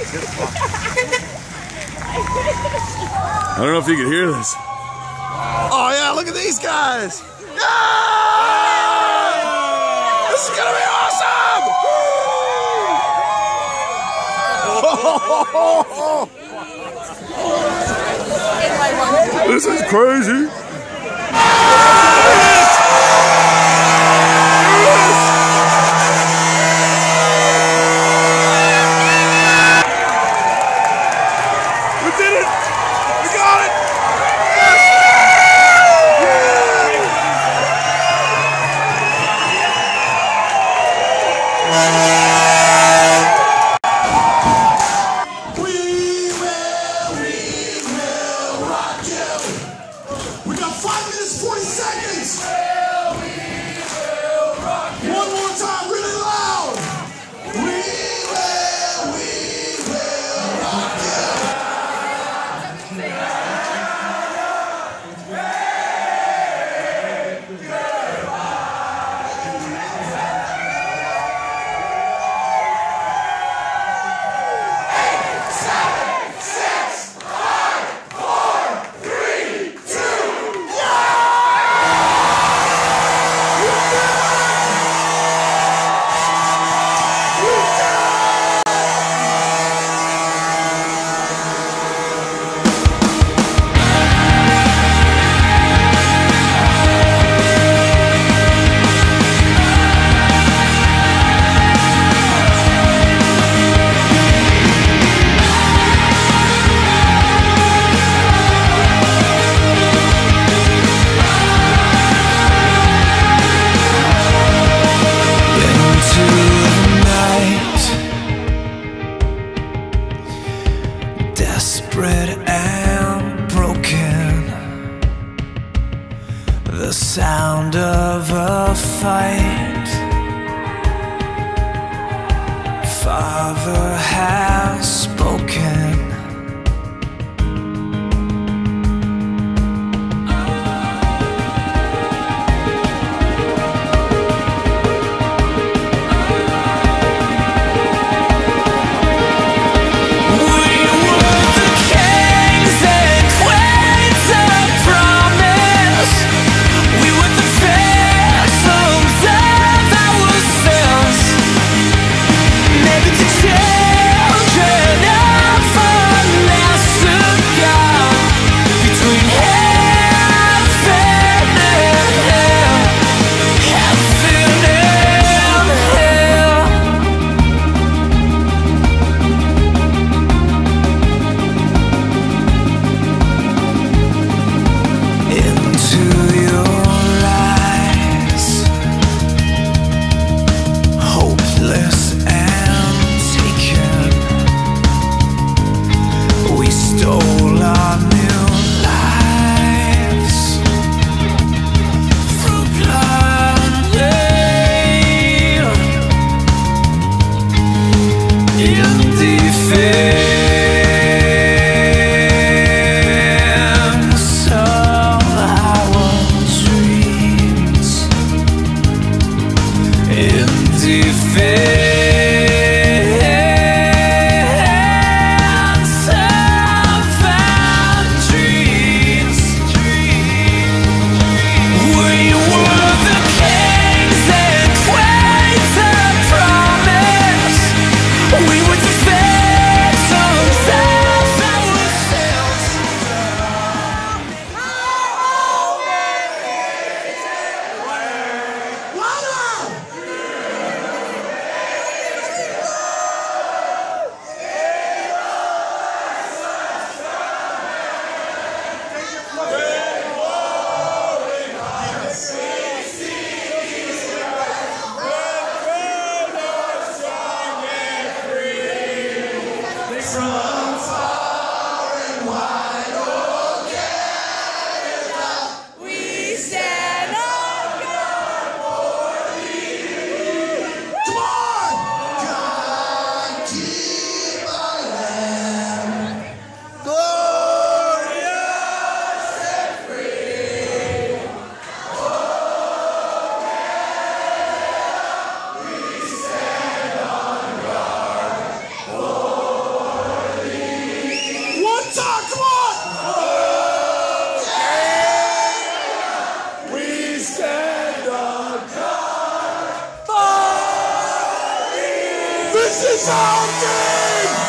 I don't know if you can hear this. Oh yeah, look at these guys. Yeah! This is gonna be awesome! this is crazy. Desperate and broken. The sound of a fight. Father has spoken. se fez. This is our game!